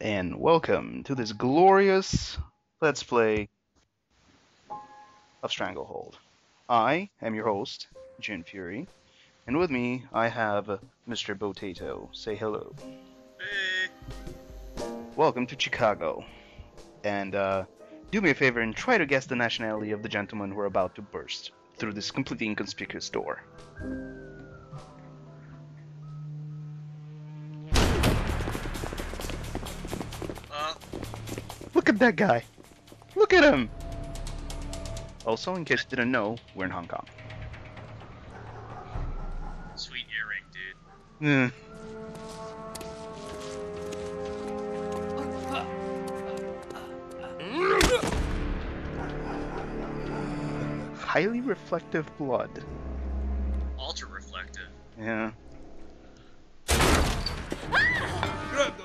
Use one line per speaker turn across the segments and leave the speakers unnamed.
and welcome to this glorious Let's Play of Stranglehold. I am your host, Jin Fury, and with me I have Mr. Potato. Say hello.
Hey.
Welcome to Chicago. And uh, do me a favor and try to guess the nationality of the gentleman we're about to burst through this completely inconspicuous door. Look at that guy. Look at him. Also, in case you didn't know, we're in Hong Kong.
sweet earring, dude.
Hmm. Highly reflective blood.
Ultra reflective.
Yeah.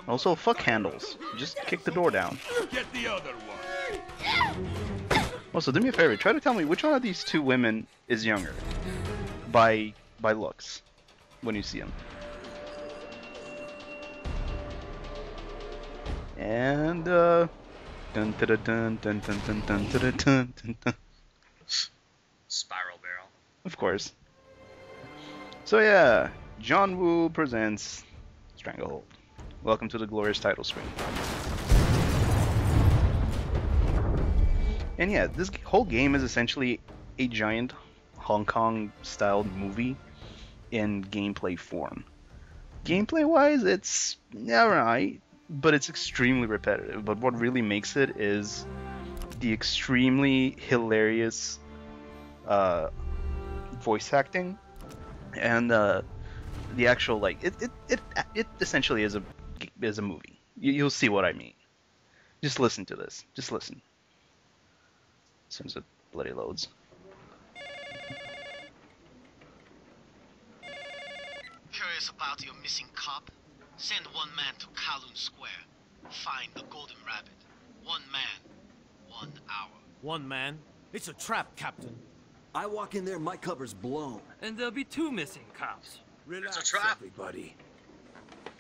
Also, fuck handles. Just kick the door down.
Get the other one.
Also, do me a favor. Try to tell me which one of these two women is younger, by by looks, when you see them. And uh, dun dun dun dun dun dun dun dun dun dun dun.
Spiral barrel.
Of course. So yeah, John Woo presents Stranglehold. Welcome to the glorious title screen. And yeah, this whole game is essentially a giant Hong Kong styled movie in gameplay form. Gameplay wise, it's alright, but it's extremely repetitive. But what really makes it is the extremely hilarious uh, voice acting and uh, the actual like it, it it it essentially is a is a movie. You, you'll see what I mean. Just listen to this. Just listen. As soon as it bloody loads.
Curious about your missing cop? Send one man to Kowloon Square. Find the Golden Rabbit. One man, one hour.
One man. It's a trap, Captain.
I walk in there, my cover's blown.
And there'll be two missing cops.
Relax,
It's a trap.
everybody.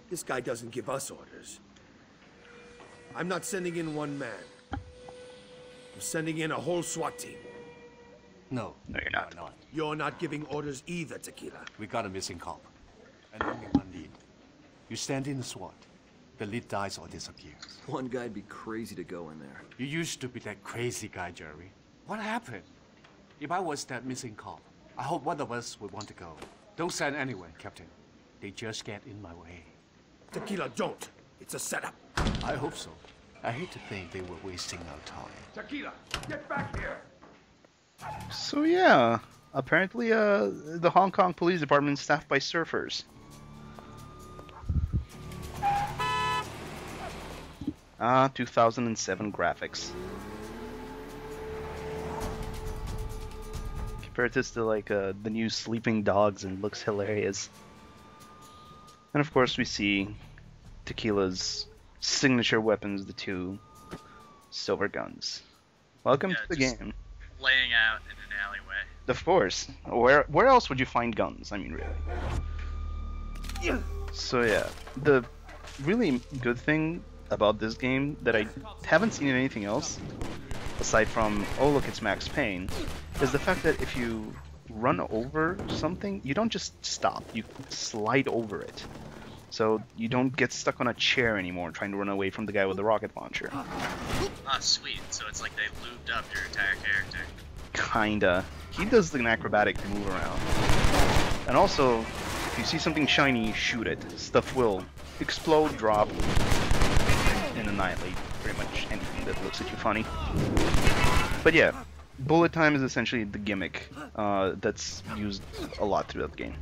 This guy doesn't give us orders. I'm not sending in one man. I'm sending in a whole SWAT team.
No,
No, you're not.
not.
You're not giving orders either, Tequila.
We got a missing cop. And only one lead. You stand in the SWAT. The lead dies or disappears.
One guy'd be crazy to go in there.
You used to be that crazy guy, Jerry. What happened? If I was that missing cop, I hope one of us would want to go. Don't send anyone, Captain. They just get in my way.
Tequila, don't. It's a setup.
I hope so. I hate to think they were wasting our time.
Tequila, get back here.
So yeah, apparently uh the Hong Kong Police Department is staffed by surfers. Ah, 2007 graphics. Compare this to like uh, the new Sleeping Dogs and looks hilarious. And of course we see Tequila's signature weapons, the two silver guns. Welcome
Yeah,
to the game.
Laying out in an alleyway.
Of course. Where where else would you find guns? I mean, really. So yeah, the really good thing about this game that I haven't seen in anything else, aside from oh look it's Max Payne, is the fact that if you run over something, you don't just stop. You slide over it. So you don't get stuck on a chair anymore trying to run away from the guy with the rocket launcher.
Ah, sweet. So it's like they lubed up your entire character.
Kinda. He does an acrobatic move around. And also, if you see something shiny, shoot it. Stuff will explode, drop, and annihilate pretty much anything that looks at you funny. But yeah, bullet time is essentially the gimmick uh, that's used a lot throughout the game.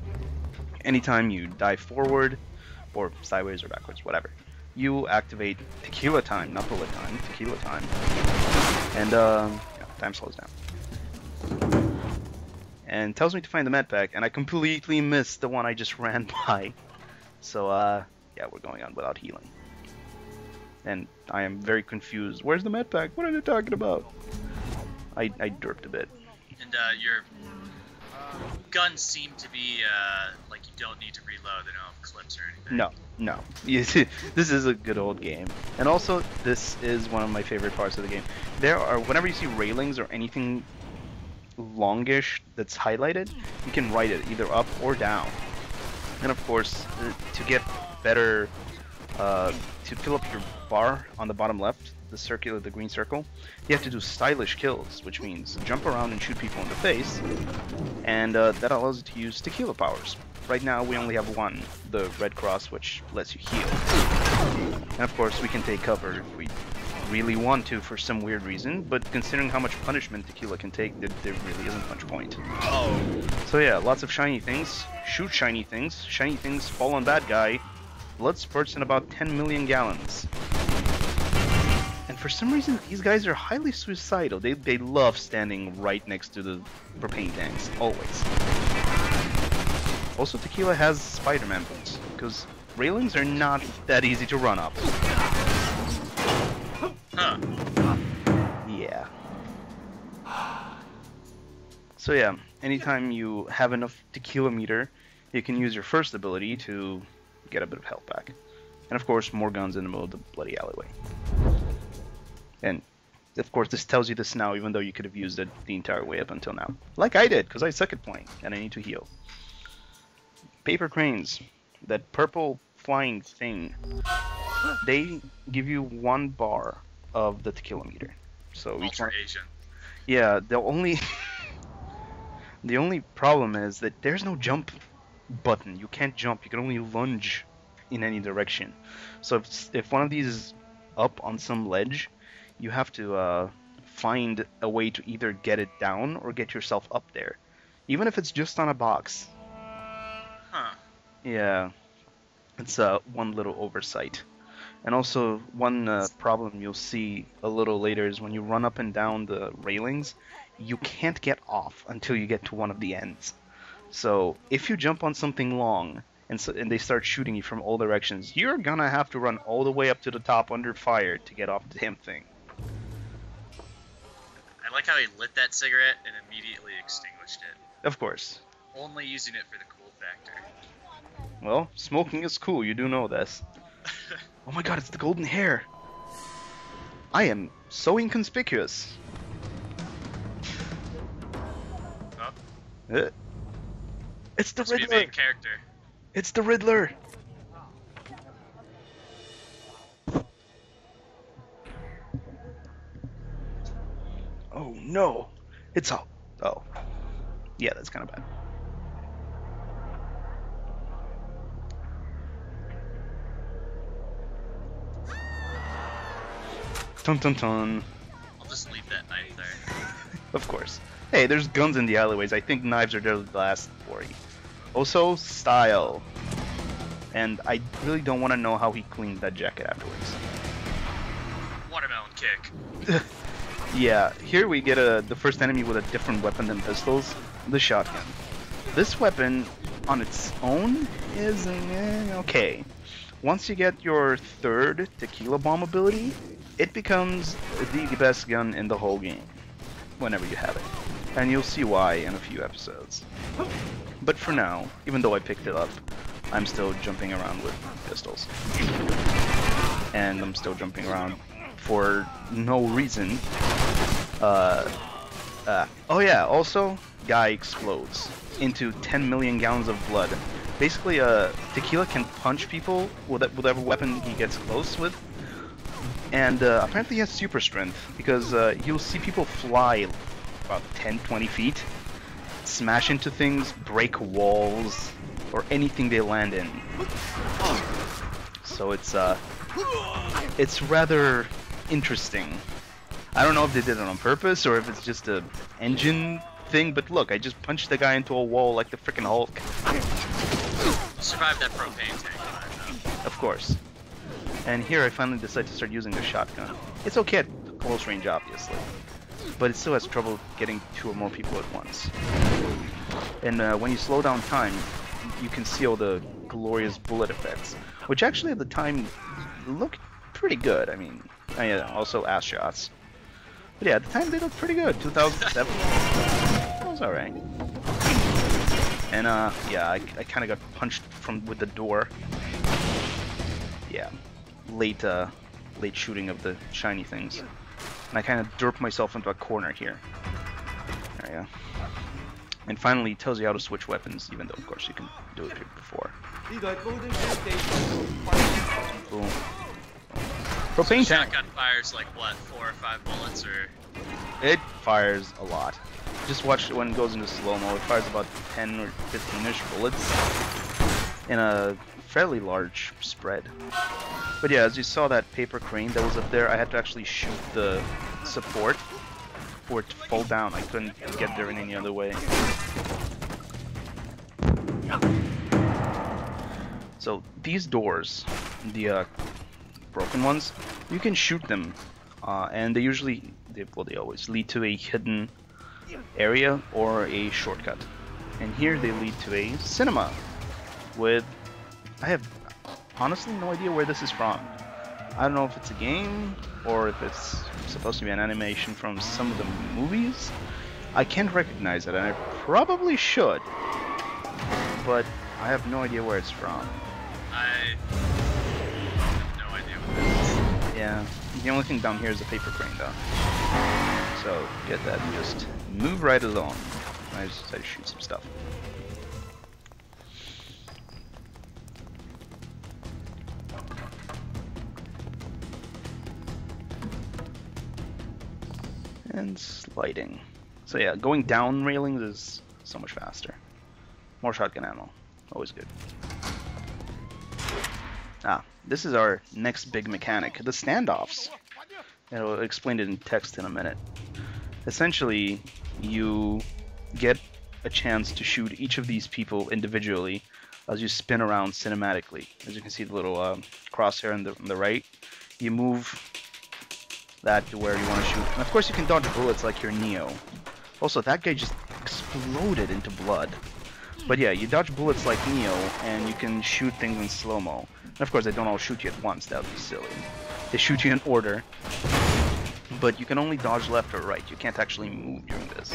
Anytime you dive forward, or sideways or backwards, whatever, you activate tequila time, not bullet time, tequila time. And um, yeah, time slows down and tells me to find the med pack, and I completely missed the one I just ran by. So, uh, yeah, we're going on without healing. And I am very confused. Where's the med pack? What are they talking about? I, I derped a bit.
And uh, your Guns seem to be uh, like you don't need to reload. They don't have clips or anything.
No, no. this is a good old game. And also, this is one of my favorite parts of the game. There are, whenever you see railings or anything longish that's highlighted, you can write it either up or down. And of course, uh, to get better, uh, to fill up your bar on the bottom left, the circular, the green circle, you have to do stylish kills, which means jump around and shoot people in the face, and uh, that allows you to use tequila powers. Right now we only have one, the red cross, which lets you heal. And of course we can take cover if we really want to for some weird reason, but considering how much punishment tequila can take, there, there really isn't much point.
Oh,
So yeah, lots of shiny things, shoot shiny things, shiny things fall on bad guy, blood spurts in about 10 million gallons. For some reason, these guys are highly suicidal. They, they love standing right next to the propane tanks, always. Also, Tequila has Spider-Man boots, because railings are not that easy to run up.
huh.
Yeah. So yeah, anytime you have enough tequila meter, you can use your first ability to get a bit of health back. And of course, more guns in the middle of the bloody alleyway. And of course, this tells you this now, even though you could have used it the entire way up until now. Like I did, because I suck at playing, and I need to heal. Paper cranes, that purple flying thing, they give you one bar of the tequila meter. So each one,
Asian.
yeah, the only the only problem is that there's no jump button. You can't jump. You can only lunge in any direction. So if if one of these is up on some ledge, you have to uh, find a way to either get it down or get yourself up there, even if it's just on a box.
Huh.
Yeah, it's uh, one little oversight. And also, one uh, problem you'll see a little later is when you run up and down the railings, you can't get off until you get to one of the ends. So, if you jump on something long and, so, and they start shooting you from all directions, you're gonna have to run all the way up to the top under fire to get off the damn thing.
I like how he lit that cigarette and immediately extinguished it,
Of course.
only using it for the cool factor.
Well, smoking is cool, you do know this. Oh my god, it's the golden hair! I am so inconspicuous.
Oh,
Uh, It's the
must be a
Riddler!
main character.
It's the Riddler! No! It's all. Oh. Yeah, that's kind of bad. Dun dun dun.
I'll just leave that knife there.
Of course. Hey, there's guns in the alleyways. I think knives are their last worry. Also, style. And I really don't want to know how he cleaned that jacket afterwards.
Watermelon kick.
Yeah, here we get a the first enemy with a different weapon than pistols, the shotgun. This weapon on its own is eh, okay. Once you get your third tequila bomb ability, it becomes the best gun in the whole game. Whenever you have it. And you'll see why in a few episodes. But for now, even though I picked it up, I'm still jumping around with pistols. And I'm still jumping around for no reason. Uh, uh, oh yeah, also, guy explodes into 10 million gallons of blood. Basically, uh, Tequila can punch people with whatever weapon he gets close with. And uh, apparently he has super strength, because uh, you'll see people fly about 10, 20 feet, smash into things, break walls, or anything they land in. So it's, uh, it's rather interesting. I don't know if they did it on purpose or if it's just a engine thing, but look, I just punched the guy into a wall like the freaking Hulk.
Survived that propane tank.
Of course. And here I finally decide to start using the shotgun. It's okay at close range, obviously, but it still has trouble getting two or more people at once. And uh, when you slow down time, you can see all the glorious bullet effects, which actually at the time looked pretty good. I mean, I, uh, also ass shots. But yeah, at the time they looked pretty good. 2007. That was alright. And uh, yeah, I, I kind of got punched from with the door. Yeah, late uh, late shooting of the shiny things. And I kind of derp myself into a corner here. There you go. And finally, it tells you how to switch weapons, even though of course you can do it before. Boom. Propane tank.
Shotgun fires like what, four or five bullets, or
It fires a lot. Just watch when it goes into slow-mo. It fires about 10 or 15-ish bullets in a fairly large spread. But yeah, as you saw that paper crane that was up there, I had to actually shoot the support for it to fall down. I couldn't get there in any other way. So these doors, the uh, broken ones, you can shoot them, uh, and they usually, they, well, they always lead to a hidden area or a shortcut. And here they lead to a cinema with, I have honestly no idea where this is from. I don't know if it's a game or if it's supposed to be an animation from some of the movies. I can't recognize it, and I probably should, but I have no idea where it's from. Yeah, the only thing down here is a paper crane, though. So get that and just move right along. I just to shoot some stuff. And sliding. So yeah, going down railings is so much faster. More shotgun ammo. Always good. Ah, this is our next big mechanic, the standoffs. And I'll explain it in text in a minute. Essentially, you get a chance to shoot each of these people individually as you spin around cinematically. As you can see the little uh, crosshair on the, on the right, you move that to where you want to shoot. And of course you can dodge bullets like your Neo. Also, that guy just exploded into blood. But yeah, you dodge bullets like Neo, and you can shoot things in slow-mo. And of course, they don't all shoot you at once, that would be silly. They shoot you in order, but you can only dodge left or right. You can't actually move during this.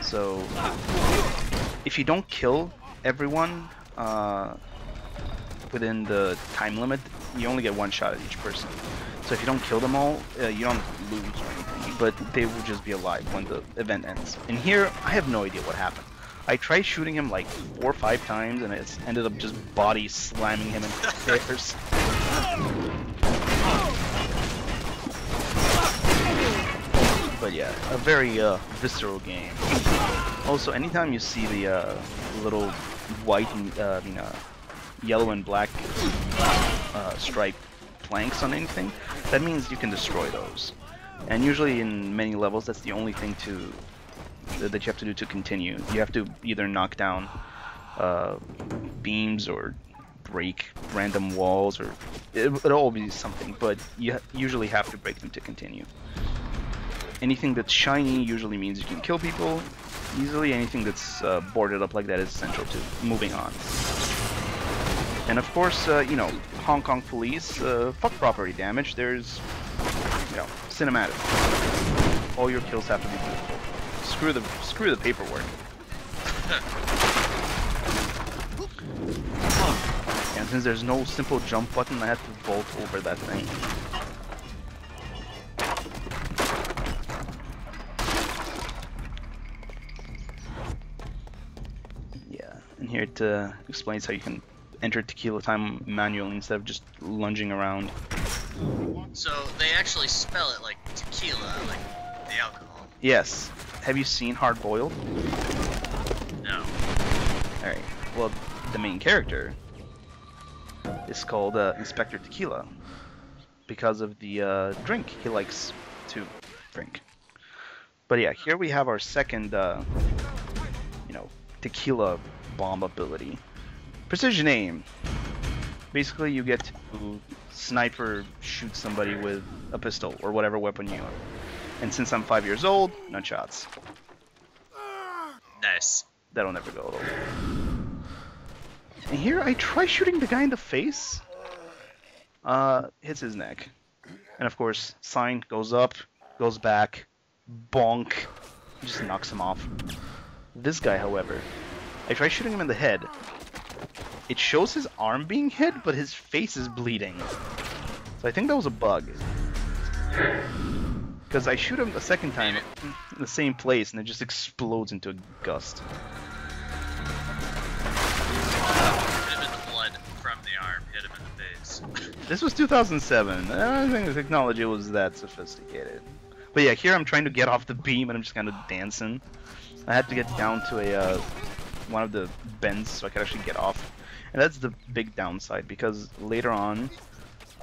So, if you don't kill everyone uh, within the time limit, you only get one shot at each person. So if you don't kill them all, uh, you don't lose or anything, but they will just be alive when the event ends. And here, I have no idea what happened. I tried shooting him like four or five times, and it ended up just body slamming him into the stairs. But yeah, a very uh, visceral game. Also, anytime you see the uh, little white and uh, I mean, uh, yellow and black uh, stripe planks on anything, that means you can destroy those. And usually in many levels, that's the only thing to that you have to do to continue. You have to either knock down uh, beams or break random walls, or it, it'll all be something. But you usually have to break them to continue. Anything that's shiny usually means you can kill people easily. Anything that's uh, boarded up like that is essential to moving on. And of course, uh, you know, Hong Kong police, uh, fuck property damage. There's, you know, cinematic. All your kills have to be beautiful. Screw the screw the paperwork. and since there's no simple jump button, I had to vault over that thing. Yeah, and here it uh, explains how you can enter tequila time manually instead of just lunging around.
So they actually spell it like tequila, like the alcohol.
Yes. Have you seen Hard Boiled?
No.
Alright. Well, the main character is called uh, Inspector Tequila because of the uh, drink he likes to drink. But yeah, here we have our second, uh, you know, tequila bomb ability. Precision aim. Basically, you get to sniper shoot somebody with a pistol or whatever weapon you have. And since I'm five years old, none shots.
Nice.
That'll never go at all. And here I try shooting the guy in the face. Uh, hits his neck. And of course, sign goes up, goes back, bonk, just knocks him off. This guy, however, I try shooting him in the head. It shows his arm being hit, but his face is bleeding. So I think that was a bug. Because I shoot him a second time in the same place, and it just explodes into a gust.
Hit him in the blood from the arm, hit him in the face.
This was 2007. I don't think the technology was that sophisticated. But yeah, here I'm trying to get off the beam and I'm just kind of dancing. I had to get down to a uh, one of the bends so I could actually get off. And that's the big downside because later on,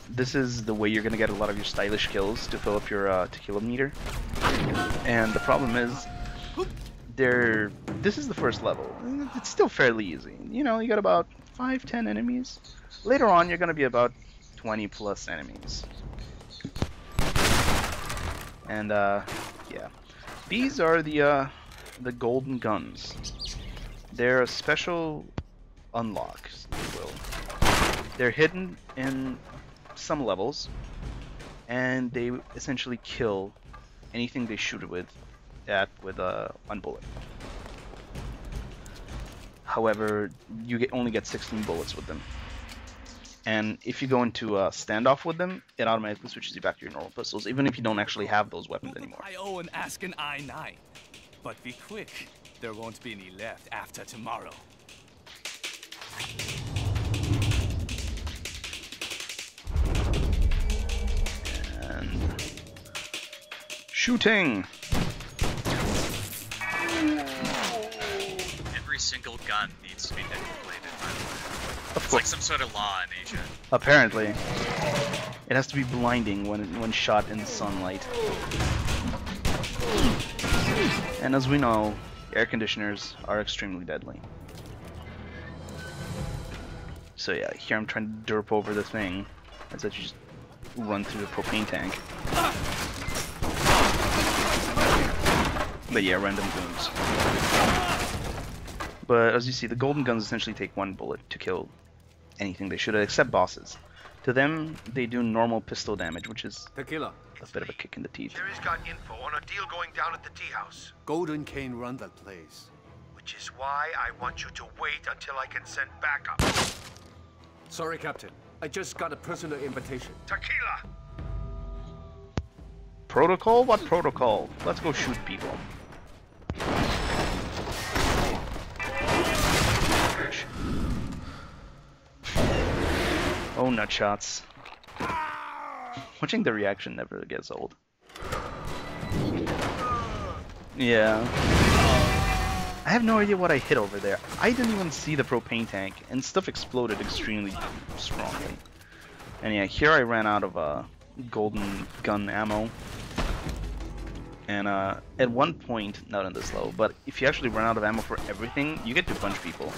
this is the way you're gonna get a lot of your stylish kills to fill up your uh, tequila meter. And the problem is, there. This is the first level. It's still fairly easy. You know, you got about five, ten enemies. Later on, you're gonna be about 20 plus enemies. And uh, yeah, these are the uh, the golden guns. They're a special unlock, if you will. They're hidden in some levels, and they essentially kill anything they shoot it with at with uh, one bullet. However, you get, only get 16 bullets with them. And if you go into a standoff with them, it automatically switches you back to your normal pistols, even if you don't actually have those weapons anymore.
I owe an ask an I-9. But be quick. There won't be any left after tomorrow.
Shooting.
Every single gun needs to be by the way.
Of
It's like some sort of law in Asia.
apparently, it has to be blinding when when shot in sunlight. And as we know, air conditioners are extremely deadly. So yeah, here I'm trying to derp over the thing, as I just run through the propane tank. But yeah, random goons. But as you see, the golden guns essentially take one bullet to kill anything they should, except bosses. To them, they do normal pistol damage, which is
Tequila.
a bit of a kick in the teeth.
Jerry's got info on a deal going down at the tea house,
Golden Cane run that place.
which is why I want you to wait until I can send backup.
Sorry, Captain. I just got a personal invitation.
Tequila!
Protocol? What protocol? Let's go shoot people. Oh, nutshots. Watching the reaction never gets old. Yeah. I have no idea what I hit over there. I didn't even see the propane tank, and stuff exploded extremely strongly. And yeah, here I ran out of uh, golden gun ammo. And uh, at one point, not in this level, but if you actually run out of ammo for everything, you get to punch people.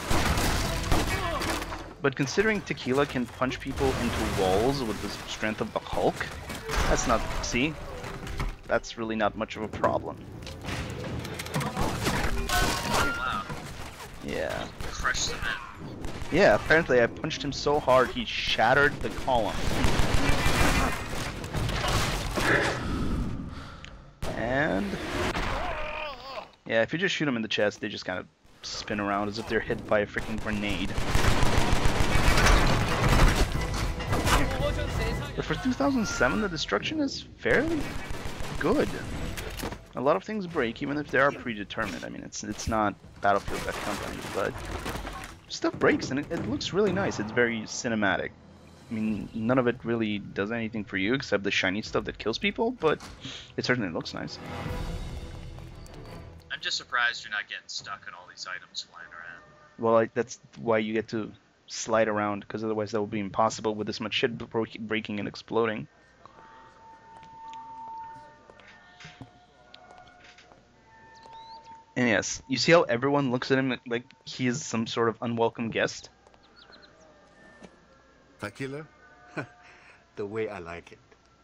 But considering Tequila can punch people into walls with the strength of the Hulk, that's not, see? That's really not much of a problem.
Wow.
Yeah. Yeah, apparently I punched him so hard he shattered the column. And... Yeah, if you just shoot them in the chest, they just kind of spin around as if they're hit by a freaking grenade. But for 2007, the destruction is fairly good. A lot of things break, even if they are predetermined. I mean, it's it's not Battlefield Bad Company, but stuff breaks and it, it looks really nice. It's very cinematic. I mean, none of it really does anything for you except the shiny stuff that kills people, but it certainly looks nice.
I'm just surprised you're not getting stuck on all these items flying around.
Well, I, that's why you get to slide around, because otherwise that would be impossible with this much shit breaking and exploding. And yes, you see how everyone looks at him like he is some sort of unwelcome guest?
Tequila?
The way I like it.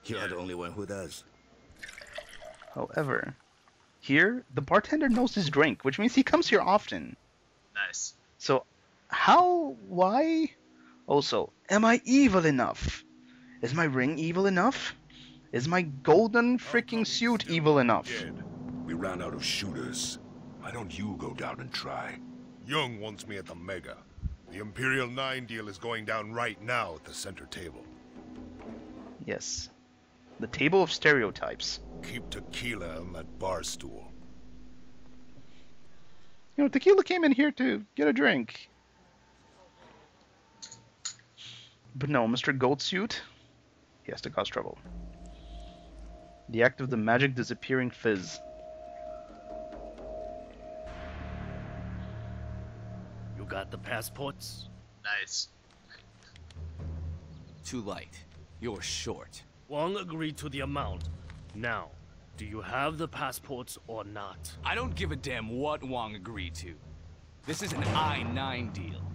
You're the only one who does.
However, here, the bartender knows his drink, which means he comes here often.
Nice.
So, how, why? Also, am I evil enough? Is my ring evil enough? Is my golden freaking suit evil enough?
Dead. We ran out of shooters. Why don't you go down and try? Young wants me at the Mega. The Imperial 9 deal is going down right now at the center table.
Yes. The table of stereotypes.
Keep tequila on that bar stool.
You know, Tequila came in here to get a drink. But no, Mr. Goldsuit, he has to cause trouble. The act of the magic disappearing fizz.
You got the passports?
Nice.
Too light. You're short.
Wang agreed to the amount. Now, do you have the passports or not?
I don't give a damn what Wong agreed to. This is an I-9 deal.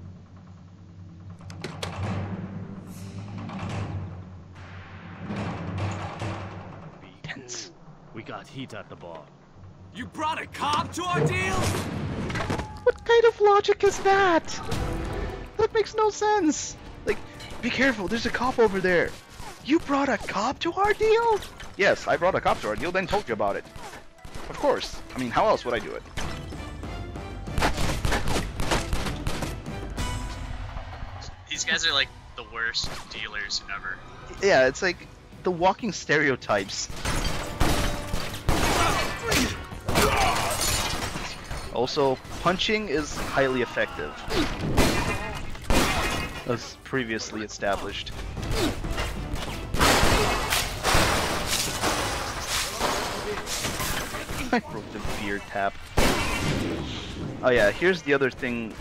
Got heat at the bar.
You brought a cop to our deal?
What kind of logic is that? That makes no sense. Like, be careful, there's a cop over there. You brought a cop to our deal? Yes, I brought a cop to our deal, then told you about it. Of course. I mean, how else would I do it?
These guys are like the worst dealers ever.
Yeah, it's like the walking stereotypes. Also, punching is highly effective. As previously established. I broke the beer tap. Oh yeah, here's the other thing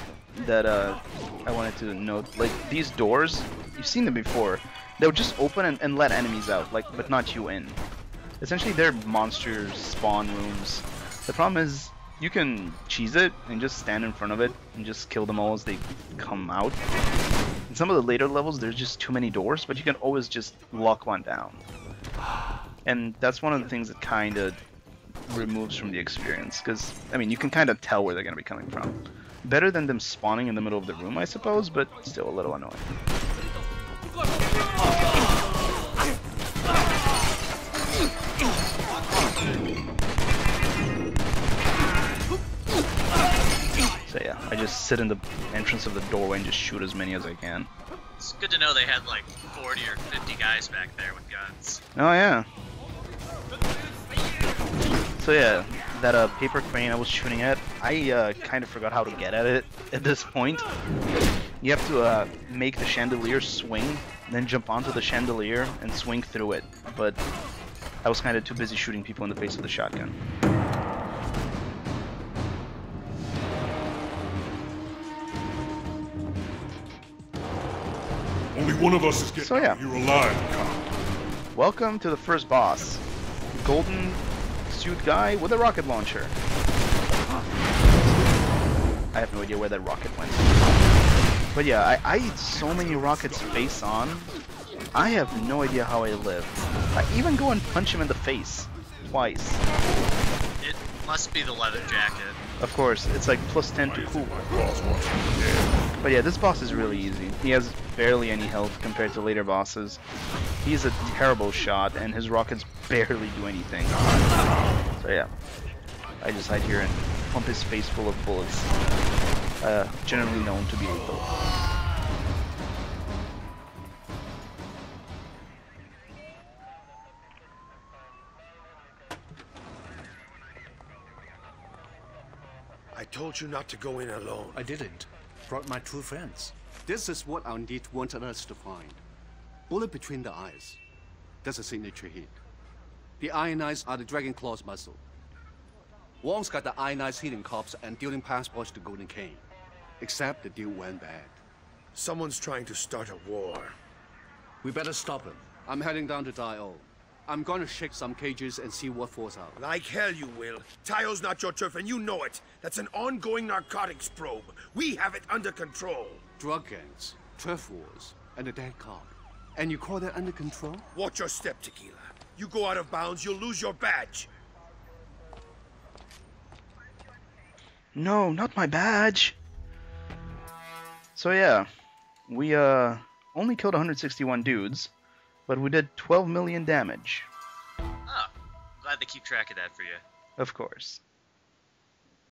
that uh, I wanted to note. Like, these doors, you've seen them before. They'll just open and, and let enemies out, like, but not you in. Essentially, they're monster spawn rooms. The problem is, you can cheese it and just stand in front of it and just kill them all as they come out. In some of the later levels, there's just too many doors, but you can always just lock one down. And that's one of the things that kind of removes from the experience, because, I mean, you can kind of tell where they're going to be coming from. Better than them spawning in the middle of the room, I suppose, but still a little annoying. So yeah, I just sit in the entrance of the doorway and just shoot as many as I can.
It's good to know they had like 40 or 50 guys back there with guns.
Oh yeah. So yeah, that uh, paper crane I was shooting at, I uh, kind of forgot how to get at it at this point. You have to uh, make the chandelier swing, then jump onto the chandelier and swing through it. But I was kind of too busy shooting people in the face with the shotgun.
One of us is getting
So, yeah.
here alive, Cop.
Welcome to the first boss. Golden suit guy with a rocket launcher. I have no idea where that rocket went. But yeah, I, I eat so many rockets face on. I have no idea how I live. I even go and punch him in the face. Twice.
Must be the leather jacket.
Of course, it's like plus 10 to cool. But yeah, this boss is really easy. He has barely any health compared to later bosses. He's a terrible shot, and his rockets barely do anything. So yeah, I just hide here and pump his face full of bullets. Uh, generally known to be lethal.
Told you not to go in alone.
I didn't. Brought my two friends. This is what our need wanted us to find. Bullet between the eyes. That's a signature hit. The iron eyes are the Dragon Claw's muscle. Wong's got the iron eyes hitting cops and dealing passports to Golden Cane. Except the deal went bad.
Someone's trying to start a war.
We better stop him. I'm heading down to Tai O. I'm gonna shake some cages and see what falls out.
Like hell you will. Tai O's not your turf and you know it. That's an ongoing narcotics probe. We have it under control.
Drug gangs, turf wars, and a dead cop. And you call that under control?
Watch your step, Tequila. You go out of bounds, you'll lose your badge.
No, not my badge. So yeah, we uh only killed 161 dudes, but we did 12 million damage.
Oh, glad they keep track of that for you.
Of course.